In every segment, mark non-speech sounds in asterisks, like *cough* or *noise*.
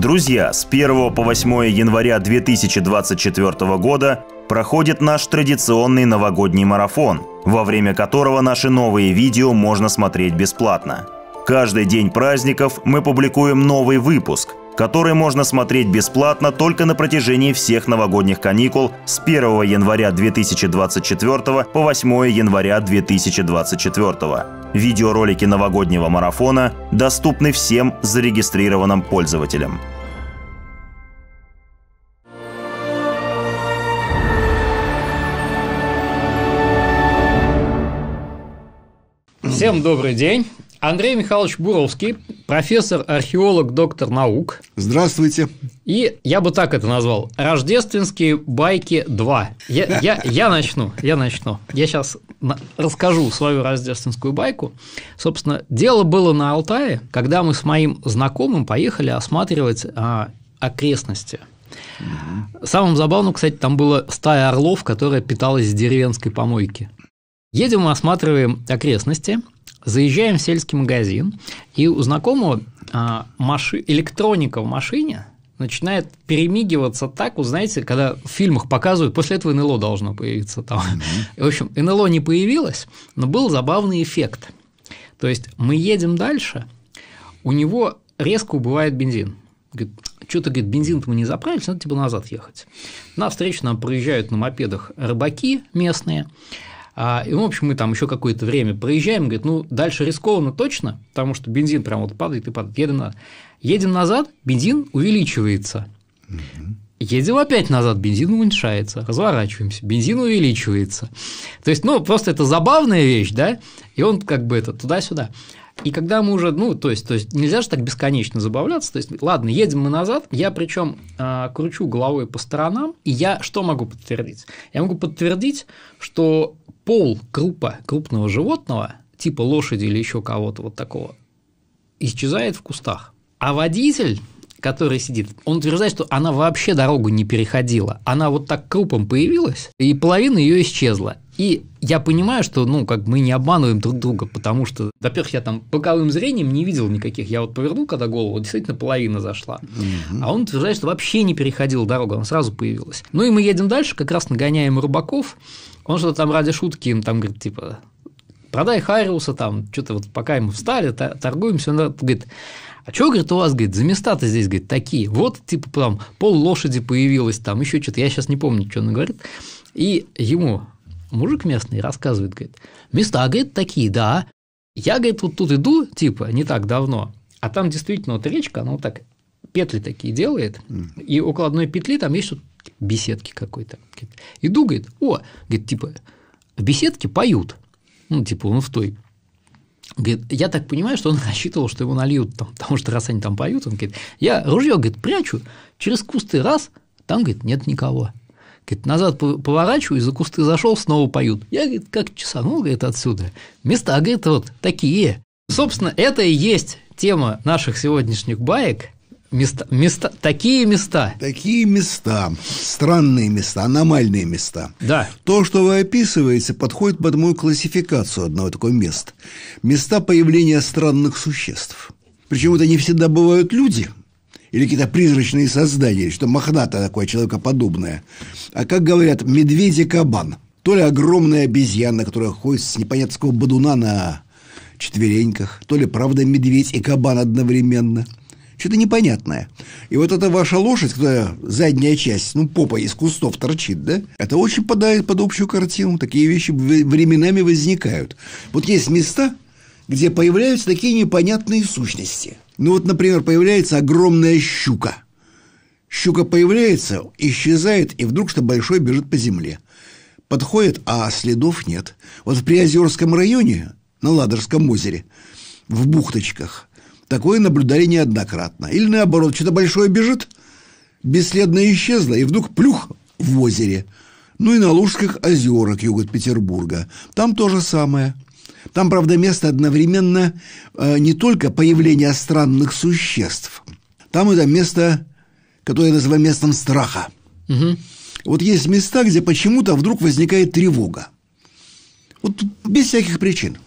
Друзья, с 1 по 8 января 2024 года проходит наш традиционный новогодний марафон, во время которого наши новые видео можно смотреть бесплатно. Каждый день праздников мы публикуем новый выпуск, который можно смотреть бесплатно только на протяжении всех новогодних каникул с 1 января 2024 по 8 января 2024. Видеоролики новогоднего марафона доступны всем зарегистрированным пользователям. Всем добрый день. Андрей Михайлович Буровский, профессор, археолог, доктор наук. Здравствуйте. И я бы так это назвал. Рождественские байки 2. Я, я, я начну, я начну. Я сейчас расскажу свою рождественскую байку. Собственно, дело было на Алтае, когда мы с моим знакомым поехали осматривать а, окрестности. Угу. Самым забавным, кстати, там была стая орлов, которая питалась с деревенской помойки. Едем, осматриваем окрестности, заезжаем в сельский магазин, и у знакомого а, маши... электроника в машине начинает перемигиваться так, вы знаете, когда в фильмах показывают, после этого НЛО должно появиться там. Mm-hmm. *laughs* В общем, НЛО не появилось, но был забавный эффект. То есть мы едем дальше, у него резко убывает бензин. Говорит, что-то, говорит, бензин мы не заправились, надо типа назад ехать. На встречу нам проезжают на мопедах рыбаки местные, а, и, в общем, мы там еще какое-то время проезжаем, говорит, ну, дальше рискованно точно, потому что бензин прям вот падает и падает. Едем, на... Едем назад, бензин увеличивается. Едем опять назад, бензин уменьшается, разворачиваемся, бензин увеличивается. То есть, ну, просто это забавная вещь, да, и он как бы это туда-сюда. И когда мы уже, ну, то есть, то есть нельзя же так бесконечно забавляться. То есть, ладно, едем мы назад, я причем э, кручу головой по сторонам, и я что могу подтвердить? Я могу подтвердить, что пол крупа крупного животного, типа лошади или еще кого-то вот такого, исчезает в кустах. А водитель который сидит, он утверждает, что она вообще дорогу не переходила. Она вот так крупом появилась, и половина ее исчезла. И я понимаю, что, ну, как мы не обманываем друг друга, потому что, во-первых, я там боковым зрением не видел никаких. Я вот повернул когда голову, действительно половина зашла. Угу. А он утверждает, что вообще не переходил дорогу, она сразу появилась. Ну и мы едем дальше, как раз нагоняем рыбаков. Он что-то там ради шутки им там говорит, типа, продай Хариуса там, что-то вот пока ему встали, торгуемся, он говорит, а что, говорит, у вас, говорит, за места-то здесь, говорит, такие? Вот, типа, там, пол лошади появилось, там, еще что-то, я сейчас не помню, что он говорит. И ему мужик местный рассказывает, говорит, места, говорит, такие, да. Я, говорит, вот тут иду, типа, не так давно, а там действительно вот речка, она вот так петли такие делает, и около одной петли там есть вот беседки какой-то. Иду, говорит, о, говорит, типа, в беседке поют, ну, типа, он в той Говорит, я так понимаю, что он *laughs* рассчитывал, что его нальют там, потому что раз они там поют, он говорит, я ружье, говорит, прячу, через кусты раз, там, говорит, нет никого. Говорит, назад поворачиваю, за кусты зашел, снова поют. Я, говорит, как чесанул, говорит, отсюда. Места, говорит, вот такие. Собственно, это и есть тема наших сегодняшних баек – Места, места, такие места. Такие места, странные места, аномальные места. Да. То, что вы описываете, подходит под мою классификацию одного такого места. Места появления странных существ. Причем это не всегда бывают люди или какие-то призрачные создания, что мохнатое такое, человекоподобное. А как говорят, медведь и кабан. То ли огромная обезьяна, которая ходит с непонятного бодуна на четвереньках, то ли правда медведь и кабан одновременно – что-то непонятное. И вот эта ваша лошадь, которая задняя часть, ну, попа из кустов торчит, да, это очень подает под общую картину. Такие вещи временами возникают. Вот есть места, где появляются такие непонятные сущности. Ну, вот, например, появляется огромная щука. Щука появляется, исчезает, и вдруг что большой бежит по земле. Подходит, а следов нет. Вот в Приозерском районе, на Ладожском озере, в бухточках – Такое наблюдали неоднократно. Или наоборот, что-то большое бежит, бесследно исчезло, и вдруг плюх в озере. Ну и на Лужских озерах юга Петербурга. Там то же самое. Там, правда, место одновременно э, не только появления странных существ. Там это место, которое я называю местом страха. Угу. Вот есть места, где почему-то вдруг возникает тревога. Вот без всяких причин.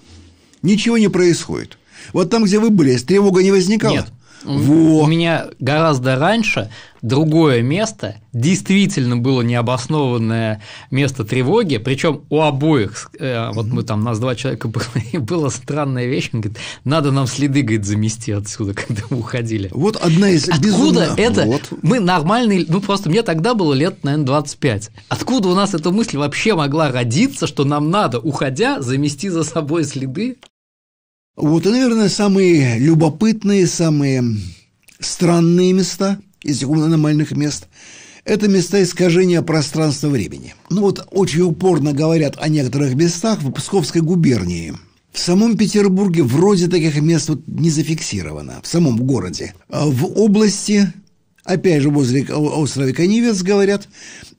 Ничего не происходит. Вот там, где вы были, тревога не возникала? Нет. Во. У меня гораздо раньше другое место, действительно было необоснованное место тревоги, причем у обоих, э, вот мы там, нас два человека было, *laughs* и была странная вещь, он говорит, надо нам следы, говорит, замести отсюда, *laughs* когда мы уходили. Вот одна из Откуда безумно... это? Вот. Мы нормальные, ну просто мне тогда было лет, наверное, 25. Откуда у нас эта мысль вообще могла родиться, что нам надо, уходя, замести за собой следы? Вот, и, наверное, самые любопытные, самые странные места из аномальных мест – это места искажения пространства-времени. Ну вот очень упорно говорят о некоторых местах в Псковской губернии. В самом Петербурге вроде таких мест вот не зафиксировано, в самом городе. А в области, опять же, возле острова Коневец говорят,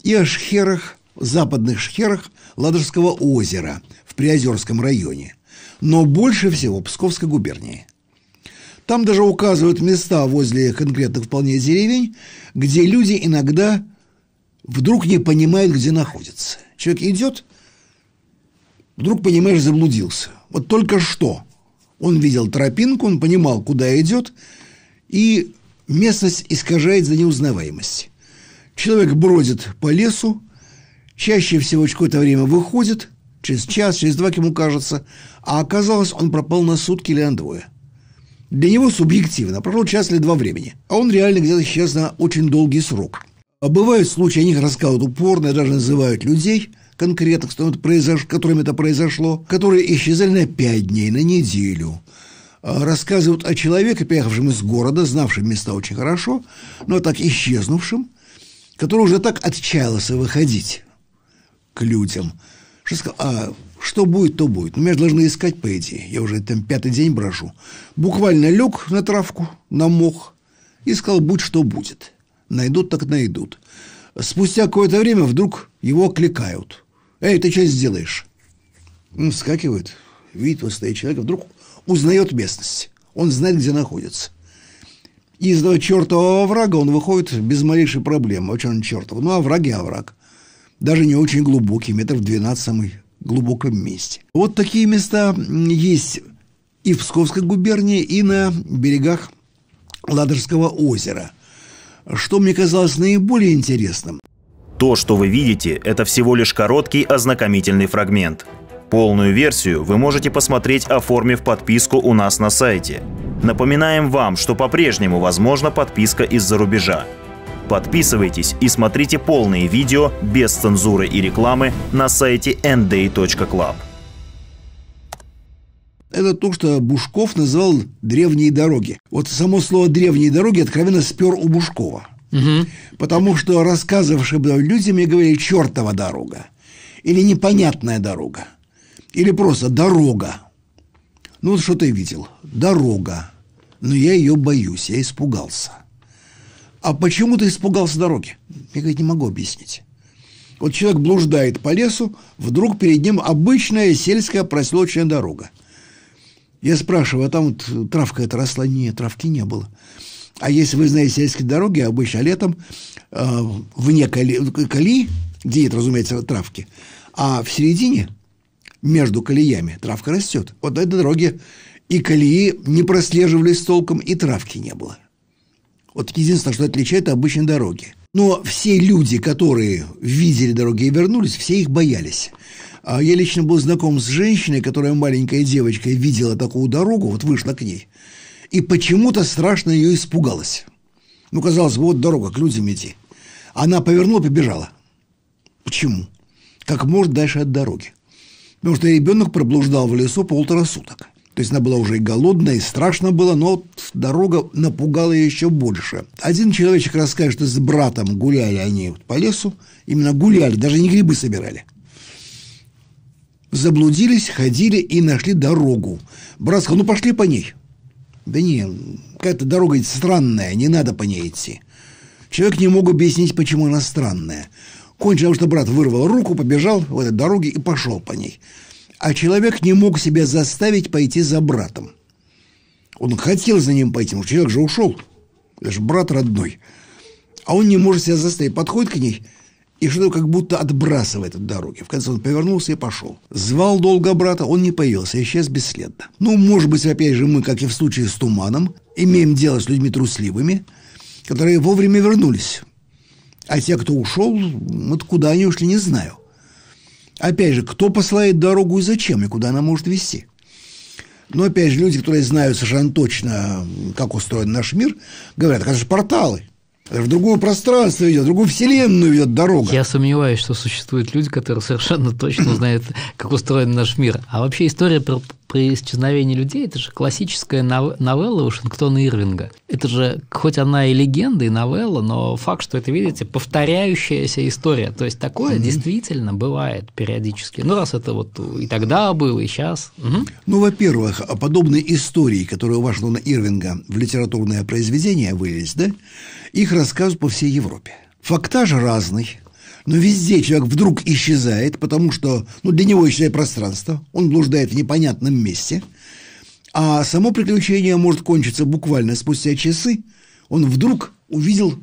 и о шхерах, западных шхерах Ладожского озера в Приозерском районе – но больше всего Псковской губернии. Там даже указывают места возле конкретных вполне деревень, где люди иногда вдруг не понимают, где находятся. Человек идет, вдруг, понимаешь, заблудился. Вот только что он видел тропинку, он понимал, куда идет, и местность искажает за неузнаваемость. Человек бродит по лесу, чаще всего какое-то время выходит, через час, через два, как ему кажется, а оказалось, он пропал на сутки или на двое. Для него субъективно прошло час или два времени, а он реально где-то исчез на очень долгий срок. А бывают случаи, о них рассказывают упорно, даже называют людей конкретных, с которыми это произошло, которые исчезали на пять дней, на неделю. А рассказывают о человеке, приехавшем из города, знавшем места очень хорошо, но так исчезнувшим, который уже так отчаялся выходить к людям, что сказал, а что будет, то будет. Но меня же должны искать, по идее. Я уже там пятый день брожу. Буквально лег на травку, на мох и сказал, будь что будет. Найдут, так найдут. Спустя какое-то время вдруг его окликают. «Эй, ты что сделаешь?» Он вскакивает, видит, вот стоит человек, вдруг узнает местность. Он знает, где находится. Из чертового врага он выходит без малейшей проблемы. Очень он чертов. Ну, а враги овраг. Даже не очень глубокий, метров 12 самый глубоком месте. Вот такие места есть и в Псковской губернии, и на берегах Ладожского озера. Что мне казалось наиболее интересным? То, что вы видите, это всего лишь короткий ознакомительный фрагмент. Полную версию вы можете посмотреть, оформив подписку у нас на сайте. Напоминаем вам, что по-прежнему возможна подписка из-за рубежа. Подписывайтесь и смотрите полные видео без цензуры и рекламы на сайте nday.club. Это то, что Бушков назвал «древние дороги». Вот само слово «древние дороги» откровенно спер у Бушкова. Угу. Потому что рассказывавшие люди мне говорили «чертова дорога» или «непонятная дорога» или просто «дорога». Ну вот что ты видел? Дорога. Но я ее боюсь, я испугался а почему ты испугался дороги? Я говорю, не могу объяснить. Вот человек блуждает по лесу, вдруг перед ним обычная сельская проселочная дорога. Я спрашиваю, а там вот травка это росла? Нет, травки не было. А если вы знаете сельские дороги, обычно летом э, вне коли, колеи, где нет, разумеется, травки, а в середине, между колеями, травка растет. Вот на этой дороге и колеи не прослеживались толком, и травки не было. Вот единственное, что отличает обычные дороги. Но все люди, которые видели дороги и вернулись, все их боялись. А я лично был знаком с женщиной, которая маленькая девочка видела такую дорогу, вот вышла к ней, и почему-то страшно ее испугалась. Ну, казалось бы, вот дорога, к людям идти. Она повернула, побежала. Почему? Как может дальше от дороги. Потому что ребенок проблуждал в лесу полтора суток. То есть она была уже и голодная, и страшно было, но дорога напугала ее еще больше. Один человечек расскажет, что с братом гуляли они по лесу, именно гуляли, даже не грибы собирали. Заблудились, ходили и нашли дорогу. Брат сказал, ну пошли по ней. Да не, какая-то дорога странная, не надо по ней идти. Человек не мог объяснить, почему она странная. Кончилось, что брат вырвал руку, побежал в этой дороге и пошел по ней а человек не мог себя заставить пойти за братом. Он хотел за ним пойти, но человек же ушел. Это же брат родной. А он не может себя заставить. Подходит к ней и что-то как будто отбрасывает от дороги. В конце он повернулся и пошел. Звал долго брата, он не появился, исчез бесследно. Ну, может быть, опять же, мы, как и в случае с туманом, имеем дело с людьми трусливыми, которые вовремя вернулись. А те, кто ушел, вот куда они ушли, не знаю. Опять же, кто посылает дорогу и зачем, и куда она может вести. Но опять же, люди, которые знают совершенно точно, как устроен наш мир, говорят, это же порталы – в другое пространство ведет, в другую вселенную ведет дорога. Я сомневаюсь, что существуют люди, которые совершенно точно знают, как устроен наш мир. А вообще история про, про исчезновение людей – это же классическая новелла Вашингтона Ирвинга. Это же, хоть она и легенда, и новелла, но факт, что это, видите, повторяющаяся история. То есть такое mm-hmm. действительно бывает периодически. Ну, раз это вот и тогда было, и сейчас. Угу. Ну, во-первых, подобные истории, которые у Вашингтона Ирвинга в литературное произведение вылез, да, их рассказывают по всей Европе. Фактаж разный, но везде человек вдруг исчезает, потому что ну, для него исчезает пространство, он блуждает в непонятном месте, а само приключение может кончиться буквально спустя часы, он вдруг увидел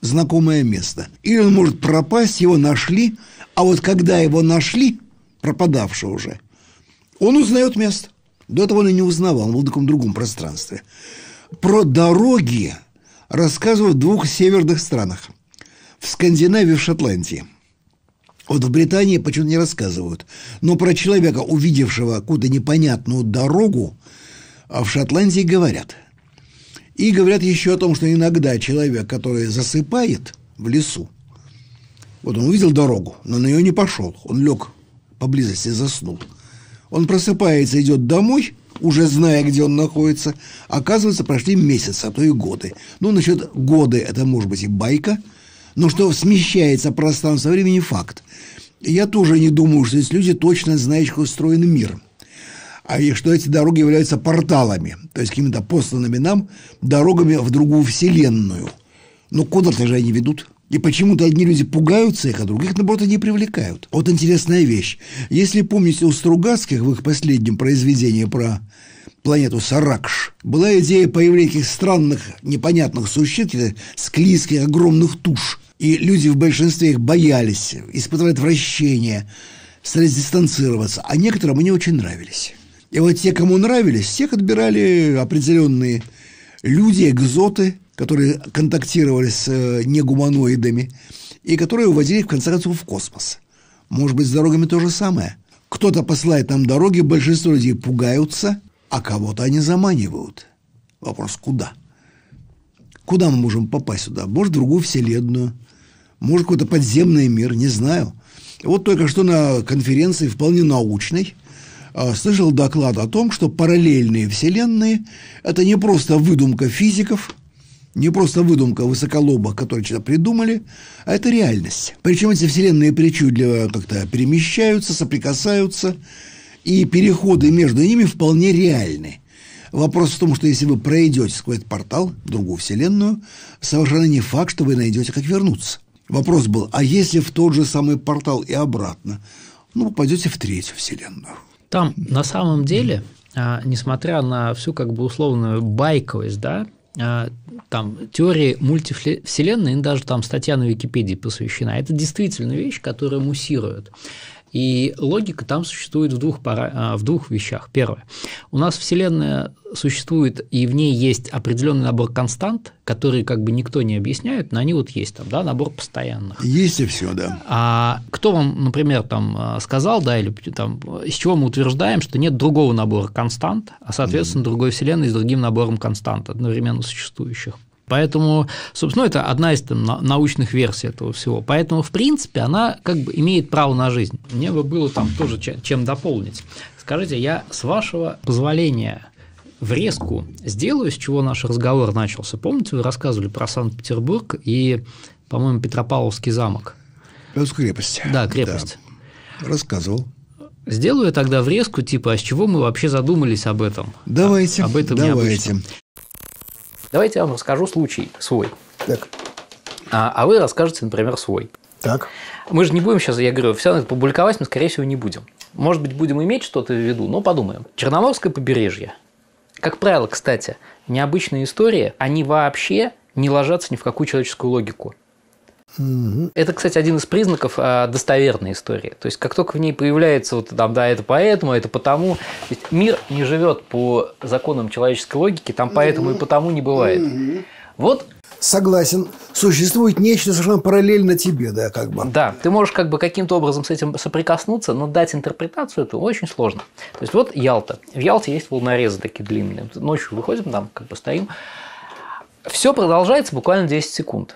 знакомое место. Или он может пропасть, его нашли, а вот когда его нашли, пропадавшего уже, он узнает место. До этого он и не узнавал, он был в таком другом пространстве. Про дороги рассказывают в двух северных странах. В Скандинавии в Шотландии. Вот в Британии почему-то не рассказывают. Но про человека, увидевшего какую-то непонятную дорогу, а в Шотландии говорят. И говорят еще о том, что иногда человек, который засыпает в лесу, вот он увидел дорогу, но на нее не пошел, он лег поблизости, заснул. Он просыпается, идет домой – уже зная, где он находится, оказывается, прошли месяцы, а то и годы. Ну, насчет годы это может быть и байка, но что смещается пространство времени – факт. я тоже не думаю, что здесь люди точно знают, как устроен мир. А и что эти дороги являются порталами, то есть какими-то посланными нам дорогами в другую вселенную. Но куда-то же они ведут. И почему-то одни люди пугаются их, а других, наоборот, они привлекают. Вот интересная вещь. Если помните у Стругацких в их последнем произведении про планету Саракш, была идея появления этих странных, непонятных существ, склизких, огромных туш. И люди в большинстве их боялись, испытывали отвращение, старались дистанцироваться, а некоторым они очень нравились. И вот те, кому нравились, всех отбирали определенные люди, экзоты – которые контактировали с э, негуманоидами и которые увозили их, в конце концов, в космос. Может быть, с дорогами то же самое. Кто-то посылает нам дороги, большинство людей пугаются, а кого-то они заманивают. Вопрос, куда? Куда мы можем попасть сюда? Может, в другую вселенную, может, какой-то подземный мир, не знаю. Вот только что на конференции вполне научной а, слышал доклад о том, что параллельные вселенные – это не просто выдумка физиков – не просто выдумка высоколобых, которые что-то придумали, а это реальность. Причем эти вселенные причудливо как-то перемещаются, соприкасаются, и переходы между ними вполне реальны. Вопрос в том, что если вы пройдете сквозь портал в другую вселенную, совершенно не факт, что вы найдете, как вернуться. Вопрос был, а если в тот же самый портал и обратно? Ну, попадете в третью вселенную. Там на самом деле, а, несмотря на всю как бы условную байковость, да, а, там теории мультивселенной, даже там статья на Википедии посвящена. Это действительно вещь, которая муссирует. И логика там существует в двух, пара, а, в двух вещах. Первое. У нас Вселенная существует, и в ней есть определенный набор констант, которые как бы никто не объясняет, но они вот есть там, да, набор постоянных. Есть и все, да. А кто вам, например, там а, сказал, да, или там, из чего мы утверждаем, что нет другого набора констант, а, соответственно, mm. другой Вселенной с другим набором констант, одновременно существующих? Поэтому, собственно, это одна из там, научных версий этого всего. Поэтому, в принципе, она как бы имеет право на жизнь. Мне бы было там тоже чем дополнить. Скажите, я с вашего позволения врезку сделаю, с чего наш разговор начался. Помните, вы рассказывали про Санкт-Петербург и, по-моему, Петропавловский замок? Крепость. Да, крепость. Да. Рассказывал. Сделаю тогда врезку, типа, а с чего мы вообще задумались об этом? Давайте. Об этом давайте. Необычном. Давайте я вам расскажу случай свой. Так. А, а вы расскажете, например, свой. Так. Мы же не будем сейчас, я говорю, все это публиковать, но, скорее всего, не будем. Может быть, будем иметь что-то в виду, но подумаем. Черноморское побережье. Как правило, кстати, необычные истории, они вообще не ложатся ни в какую человеческую логику. Это, кстати, один из признаков а, достоверной истории. То есть, как только в ней появляется вот там, да, это поэтому, это потому. То есть, мир не живет по законам человеческой логики, там поэтому и потому не бывает. Вот Согласен. Существует нечто совершенно параллельно тебе, да, как бы. Да, ты можешь как бы каким-то образом с этим соприкоснуться, но дать интерпретацию это очень сложно. То есть вот Ялта. В Ялте есть волнорезы такие длинные. Ночью выходим там, как бы стоим. Все продолжается буквально 10 секунд.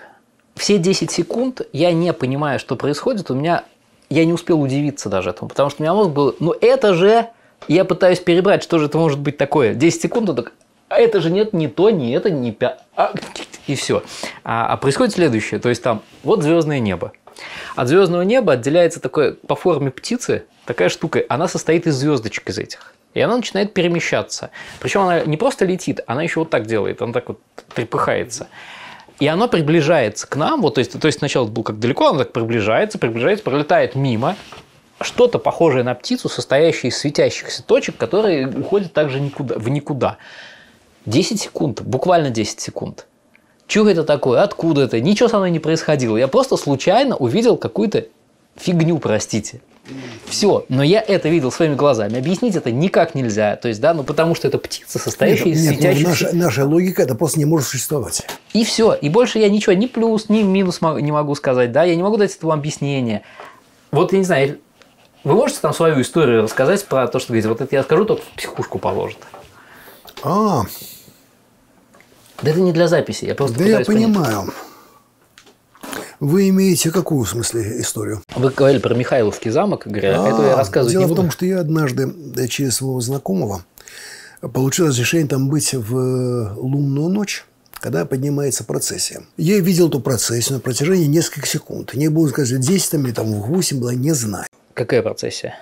Все 10 секунд я не понимаю, что происходит. У меня я не успел удивиться даже этому, потому что у меня мозг был, ну это же, я пытаюсь перебрать, что же это может быть такое. 10 секунд, так, а это же нет, не то, не это, не пя... А, и все. А, а происходит следующее. То есть там вот звездное небо. От звездного неба отделяется такое по форме птицы такая штука. Она состоит из звездочек из этих. И она начинает перемещаться. Причем она не просто летит, она еще вот так делает, она так вот трепыхается. И оно приближается к нам, вот, то, есть, то есть сначала был как далеко, оно так приближается, приближается, пролетает мимо, что-то похожее на птицу, состоящее из светящихся точек, которые уходят также никуда, в никуда. 10 секунд, буквально 10 секунд. Чего это такое? Откуда это? Ничего со мной не происходило. Я просто случайно увидел какую-то фигню, простите. Все, но я это видел своими глазами. Объяснить это никак нельзя. То есть, да, ну потому что это птица, состоящая нет, из нет, светящихся... Наша, наша логика это просто не может существовать. И все. И больше я ничего, ни плюс, ни минус не могу сказать, да, я не могу дать этому объяснение. Вот, я не знаю, вы можете там свою историю рассказать про то, что говорите, вот это я скажу, только в психушку положат. А, да это не для записи, я просто да я понять. Вы имеете какую, в смысле, историю? Вы говорили про Михайловский замок, говоря, это я А, рассказывать Дело не в буду. том, что я однажды да, через своего знакомого получил разрешение там быть в э, лунную ночь, когда поднимается процессия. Я видел эту процессию на протяжении нескольких секунд. Не буду сказать, 10 там, или там 8 было, не знаю. Какая процессия?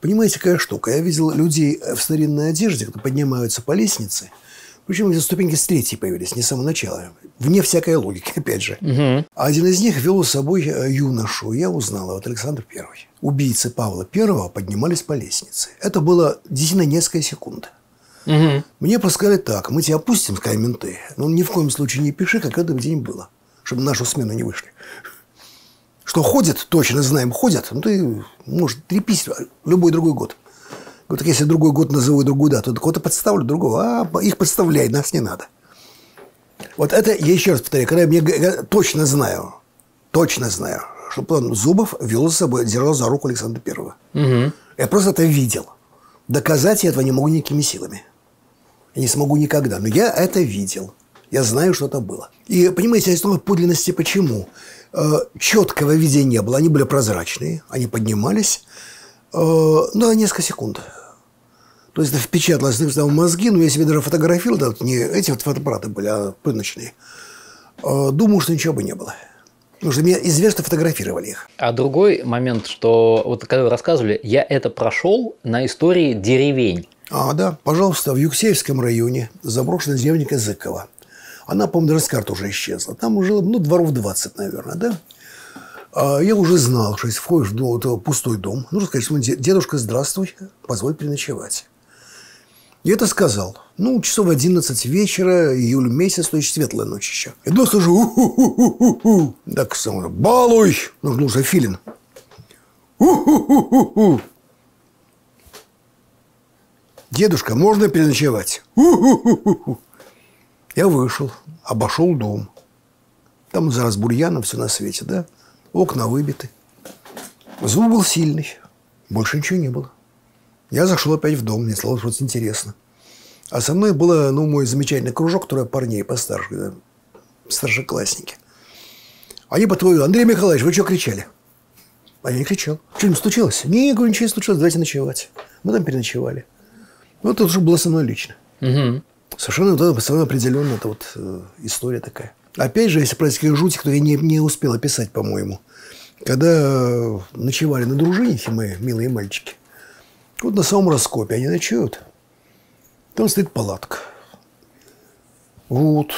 Понимаете, какая штука? Я видел людей в старинной одежде, которые поднимаются по лестнице. Причем эти ступеньки с третьей появились, не с самого начала. Вне всякой логики, *laughs* опять же. А один из них вел с собой э, юношу. Я узнал, вот Александр Первый. Убийцы Павла Первого поднимались по лестнице. Это было действительно несколько секунд. Мне просто сказали так, мы тебя опустим, сказали менты, но ни в коем случае не пиши, как это в день было, чтобы нашу смену не вышли. Что ходят, точно знаем, ходят, ну ты, может, трепись любой другой год. Вот так если другой год назову другую дату, так кого-то подставлю, другого, а их подставляй, нас не надо. Вот это, я еще раз повторяю, когда я мне г- точно знаю, точно знаю, что план Зубов вел за собой, держал за руку Александра Первого. Я просто это видел. Доказать я этого не могу никакими силами. Я не смогу никогда. Но я это видел. Я знаю, что это было. И понимаете, основа подлинности почему? Э, четкого видения не было. Они были прозрачные, они поднимались. Э, ну, на несколько секунд. То есть это впечаталось там в мозги, но я себе даже фотографировал, да, вот не эти вот фотоаппараты были, а пленочные. Э, думаю, что ничего бы не было. Потому что мне известно, что фотографировали их. А другой момент, что вот когда вы рассказывали, я это прошел на истории деревень. А, да, пожалуйста, в Юксеевском районе заброшенная деревня Зыкова. Она, по-моему, даже с карты уже исчезла. Там уже, ну, дворов 20, наверное, да? А я уже знал, что если входишь в это пустой дом, нужно сказать, что «Де- дедушка, здравствуй, позволь переночевать. Я это сказал. Ну, часов 11 вечера, июль месяц, то есть светлая ночь еще. И вдруг слышу, у-ху-ху-ху-ху. Так, сам, балуй! Ну, ну, уже филин. У-ху-ху-ху-ху. Дедушка, можно переночевать? У-ху-ху-ху-ху. Я вышел, обошел дом. Там за бурьяном все на свете, да? Окна выбиты. Звук был сильный. Больше ничего не было. Я зашел опять в дом, мне стало что-то интересно. А со мной был ну, мой замечательный кружок, который парней постарше, да, старшеклассники. Они подходят, Андрей Михайлович, вы что кричали? А я не кричал. Что-нибудь случилось? Не, я говорю, ничего не случилось, давайте ночевать. Мы там переночевали. Ну, это уже было со мной лично. Совершенно, вот это, совершенно определенно это вот э, история такая. Опять же, если про таких жути, кто я не, не успел описать, по-моему. Когда э, ночевали на дружине, мои милые мальчики, вот на самом раскопе они ночуют. Там стоит палатка. Вот.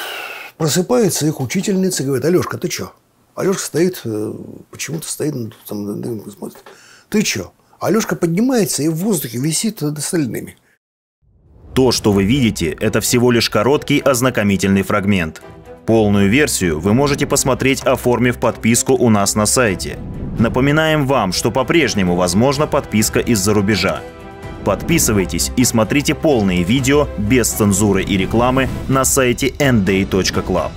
Просыпается их учительница и говорит, Алешка, ты что? Алешка стоит, э, почему-то стоит, ну, там, смотрит. Ты что? Алешка поднимается и в воздухе висит над остальными. То, что вы видите, это всего лишь короткий ознакомительный фрагмент. Полную версию вы можете посмотреть, оформив подписку у нас на сайте. Напоминаем вам, что по-прежнему возможна подписка из-за рубежа. Подписывайтесь и смотрите полные видео без цензуры и рекламы на сайте nday.club.